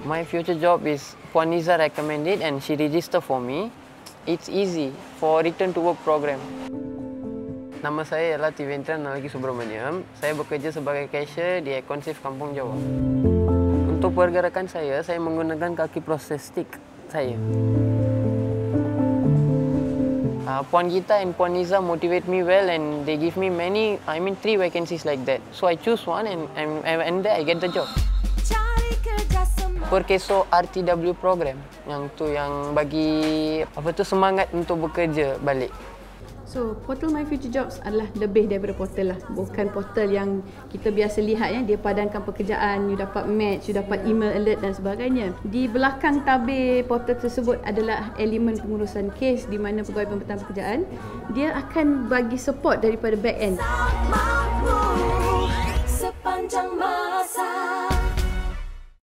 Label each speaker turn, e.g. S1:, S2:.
S1: My future job is Puan Niza recommended and she register for me. It's easy for return to work program. Nama saya ialah Tiventran Nalagi Subramaniam. Saya bekerja sebagai cashier di Econsave Kampung Jawa. Untuk pergerakan saya, saya menggunakan kaki proses stick saya. Uh, Puan Gita and Puan Niza motivate me well and they give me many, I mean three vacancies like that. So I choose one and, and, and there I get the job. Perkeso RTW program yang tu yang bagi apa tu semangat untuk bekerja balik.
S2: So, portal My Future Jobs adalah lebih daripada portal lah. Bukan portal yang kita biasa lihat ya, dia padankan pekerjaan, you dapat match, you dapat email alert dan sebagainya. Di belakang tabir portal tersebut adalah elemen pengurusan kes di mana pegawai pembetulan pekerjaan dia akan bagi support daripada back end.
S3: sepanjang masa